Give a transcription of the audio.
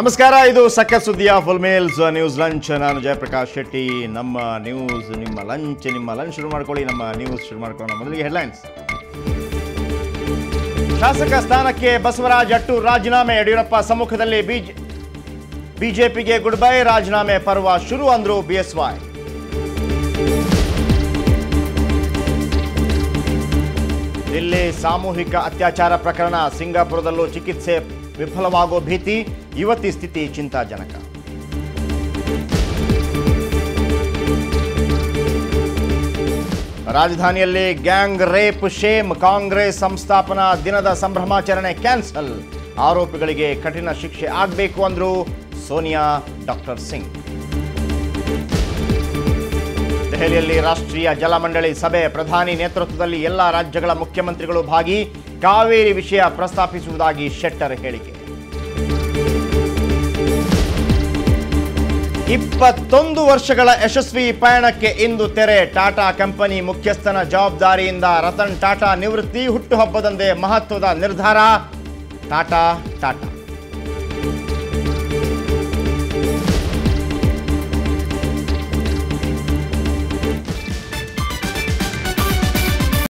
ನಮಸ್ಕಾರ, ಇದು ಸಕ್ಕ ಸುದ್ದಿಯ ಫುಲ್ ಮೇಲ್ಸ್ ನ್ಯೂಸ್ ಲಂಚ್. ನಾನು ಜಯಪ್ರಕಾಶ್ ಶೆಟ್ಟಿ. ನಮ್ಮ ನ್ಯೂಸ್, ನಿಮ್ಮ ಲಂಚ್ ನಿಮ್ಮ ಲಂಚ್ ಶುರು ಮಾಡ್ಕೊಳ್ಳಿ. ನಮ್ಮ ನ್ಯೂಸ್ ಶುರು ಮಾಡ್ಕೊಳ್ಳೋಣ ಮೊದಲಿಗೆ ಹೆಡ್ಲೈನ್ಸ್. ಶಾಸಕ ಸ್ಥಾನಕ್ಕೆ ಬಸವರಾಜ್ ಅಟ್ಟು ರಾಜೀನಾಮೆ. ಯಡಿಯೂರಪ್ಪ ಸಮ್ಮುಖದಲ್ಲಿ ಬಿಜೆ, ಬಿಜೆಪಿಗೆ ಗುಡ್ ಬೈ. ರಾಜೀನಾಮೆ ಪರ್ವ ಶುರು ಅಂದ್ರು ಬಿಎಸ್ವೈ ದಿಲ್ಲಿ ಸಾಮೂಹಿಕ ಅತ್ಯಾಚಾರ ಪ್ರಕರಣ, ಸಿಂಗಾಪುರದಲ್ಲೂ ಚಿಕಿತ್ಸೆ ವಿಫಲವಾಗೋ ಭೀತಿ, ಯುವತಿ ಸ್ಥಿತಿ ಚಿಂತಾಜನಕ. ರಾಜಧಾನಿಯಲ್ಲಿ ಗ್ಯಾಂಗ್ ರೇಪ್ ಶೇಮ್ ಕಾಂಗ್ರೆಸ್ ಸಂಸ್ಥಾಪನಾ ದಿನದ ಸಂಭ್ರಮಾಚರಣೆ ಕ್ಯಾನ್ಸಲ್. ಆರೋಪಿಗಳಿಗೆ ಕಠಿಣ ಶಿಕ್ಷೆ ಆಗಬೇಕು ಅಂದರು ಸೋನಿಯಾ ಡಾಕ್ಟರ್ ಸಿಂಗ್. ದೆಹಲಿಯಲ್ಲಿ ರಾಷ್ಟ್ರೀಯ ಜಲಮಂಡಳಿ ಸಭೆ ಪ್ರಧಾನಿ ನೇತೃತ್ವದಲ್ಲಿ ಎಲ್ಲ ರಾಜ್ಯಗಳ ಮುಖ್ಯಮಂತ್ರಿಗಳು ಭಾಗಿ ಕಾವೇರಿ ವಿಷಯ ಪ್ರಸ್ತಾಪಿಸುವುದಾಗಿ ಶೆಟ್ಟರ್ ಹೇಳಿಕೆ. ಇಪ್ಪತ್ತೊಂದು ವರ್ಷಗಳ ಯಶಸ್ವಿ ಪಯಣಕ್ಕೆ ಇಂದು ತೆರೆ. ಟಾಟಾ ಕಂಪನಿ ಮುಖ್ಯಸ್ಥನ ಜವಾಬ್ದಾರಿಯಿಂದ ರತನ್ ಟಾಟಾ ನಿವೃತ್ತಿ ಹುಟ್ಟುಹಬ್ಬದಂದೇ ಮಹತ್ವದ ನಿರ್ಧಾರ. ಟಾಟಾ ಟಾಟಾ.